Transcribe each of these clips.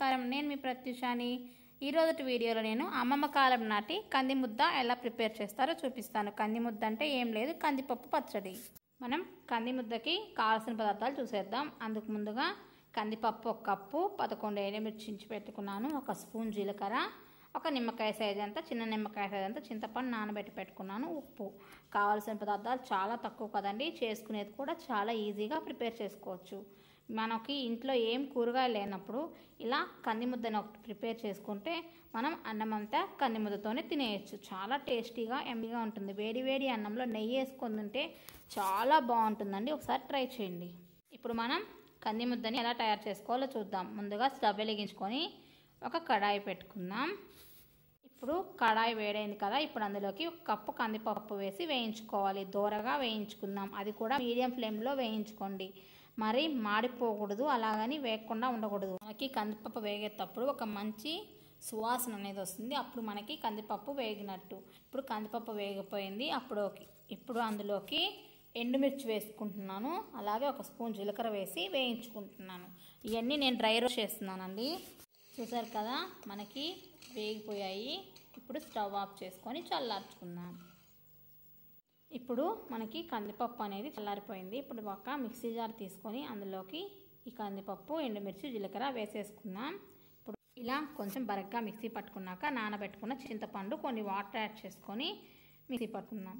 నమస్కారం. నేను మీ ప్రత్యూషాని. ఈరోజు వీడియోలో నేను అమ్మమ్మ కాలం నాటి కంది ముద్ద ఎలా ప్రిపేర్ చేస్తారో చూపిస్తాను. కంది ముద్ద అంటే ఏం లేదు కందిపప్పు పచ్చడి. మనం కంది ముద్దకి కావాల్సిన పదార్థాలు చూసేద్దాం. అందుకు ముందుగా కందిపప్పు ఒక కప్పు పదకొండు ఎండుమిర్చించి పెట్టుకున్నాను ఒక స్పూన్ జీలకర్ర ఒక నిమ్మకాయ సైజ్ అంతా చిన్న నిమ్మకాయ సైజ్ అంతా చింతపండు నానబెట్టి పెట్టుకున్నాను ఉప్పు. కావాల్సిన పదార్థాలు చాలా తక్కువ కదండి చేసుకునేది కూడా చాలా ఈజీగా ప్రిపేర్ చేసుకోవచ్చు. మనకి ఇంట్లో ఏం కూరగాయలు లేనప్పుడు ఇలా కంది ముద్దను ఒకటి ప్రిపేర్ చేసుకుంటే మనం అన్నం అంతా కంది ముద్దతోనే తినేయచ్చు. చాలా టేస్టీగా ఎమ్మిగా ఉంటుంది. వేడి వేడి అన్నంలో నెయ్యి వేసుకొని తింటే చాలా బాగుంటుందండి. ఒకసారి ట్రై చేయండి. ఇప్పుడు మనం కంది ముద్దని ఎలా తయారు చేసుకోవాలో చూద్దాం. ముందుగా స్టవ్ వెలిగించుకొని ఒక కడాయి పెట్టుకుందాం. ఇప్పుడు కడాయి వేడైంది కదా ఇప్పుడు అందులోకి ఒక కప్పు కందిపప్పు వేసి వేయించుకోవాలి. దూరగా వేయించుకుందాం. అది కూడా మీడియం ఫ్లేమ్లో వేయించుకోండి. మరి మాడిపోకూడదు అలాగని వేయకుండా ఉండకూడదు. మనకి కందిపప్పు వేగేటప్పుడు ఒక మంచి సువాసన అనేది వస్తుంది. అప్పుడు మనకి కందిపప్పు వేగినట్టు. ఇప్పుడు కందిపప్పు వేగిపోయింది. అప్పుడు ఇప్పుడు అందులోకి ఎండుమిర్చి వేసుకుంటున్నాను. అలాగే ఒక స్పూన్ జీలకర్ర వేసి వేయించుకుంటున్నాను. ఇవన్నీ నేను డ్రై రోస్ట్ చేస్తున్నానండి. చూసారు కదా మనకి వేగిపోయాయి. ఇప్పుడు స్టవ్ ఆఫ్ చేసుకొని చల్లార్చుకుందాం. ఇప్పుడు మనకి కందిపప్పు అనేది చల్లారిపోయింది. ఇప్పుడు ఒక మిక్సీ జార్ తీసుకొని అందులోకి ఈ కందిపప్పు ఎండుమిర్చి జీలకర్ర వేసేసుకుందాం. ఇప్పుడు ఇలా కొంచెం బరగ్గా మిక్సీ పట్టుకున్నాక నానబెట్టుకున్న చింతపండు కొన్ని వాటర్ యాడ్ చేసుకొని మిక్సీ పట్టుకుందాం.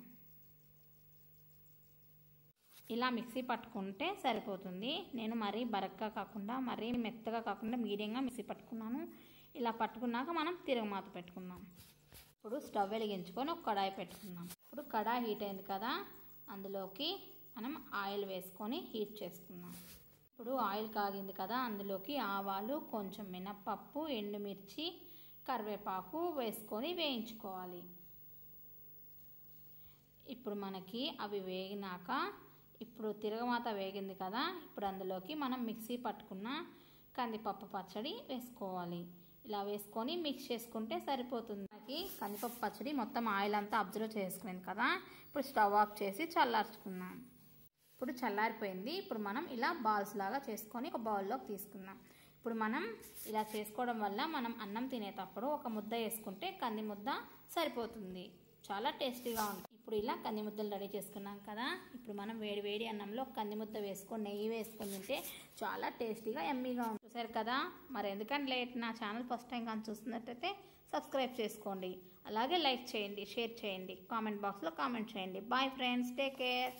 ఇలా మిక్సీ పట్టుకుంటే సరిపోతుంది. నేను మరీ బరగ్గా కాకుండా మరీ మెత్తగా కాకుండా మీడియంగా మిక్సీ పట్టుకున్నాను. ఇలా పట్టుకున్నాక మనం తిరగమాత పెట్టుకుందాం. ఇప్పుడు స్టవ్ వెలిగించుకొని ఒక కడాయి పెట్టుకుందాం. ఇప్పుడు కడా హీట్ అయింది కదా అందులోకి మనం ఆయిల్ వేసుకొని హీట్ చేసుకుందాం. ఇప్పుడు ఆయిల్ కాగింది కదా అందులోకి ఆవాలు కొంచెం మినప్పప్పు ఎండుమిర్చి కరివేపాకు వేసుకొని వేయించుకోవాలి. ఇప్పుడు మనకి అవి వేగినాక ఇప్పుడు తిరగమాత వేగింది కదా ఇప్పుడు అందులోకి మనం మిక్సీ పట్టుకున్న కందిపప్పు పచ్చడి వేసుకోవాలి. ఇలా వేసుకొని మిక్స్ చేసుకుంటే సరిపోతుంది. మనకి కందిపప్పు పచ్చడి మొత్తం ఆయిల్ అంతా అబ్జర్వ్ చేసుకునేది కదా. ఇప్పుడు స్టవ్ ఆఫ్ చేసి చల్లార్చుకుందాం. ఇప్పుడు చల్లారిపోయింది. ఇప్పుడు మనం ఇలా బాల్స్ లాగా చేసుకొని ఒక బౌల్లోకి తీసుకుందాం. ఇప్పుడు మనం ఇలా చేసుకోవడం వల్ల మనం అన్నం తినేటప్పుడు ఒక ముద్ద వేసుకుంటే కంది ముద్ద సరిపోతుంది. చాలా టేస్టీగా ఉంటుంది. ఇప్పుడు ఇలా కందిముద్దలు రెడీ చేసుకున్నాం కదా. ఇప్పుడు మనం వేడి వేడి అన్నంలో కందిముద్ద వేసుకొని నెయ్యి వేసుకొని తింటే చాలా టేస్టీగా ఎమ్మీగా ఉంటుంది. చూసారు కదా? మరి ఎందుకంటే లేట్? నా ఛానల్ ఫస్ట్ టైం కానీ చూస్తున్నట్టయితే సబ్స్క్రైబ్ చేసుకోండి. అలాగే లైక్ చేయండి షేర్ చేయండి. కామెంట్ బాక్స్లో కామెంట్ చేయండి. Bye friends take care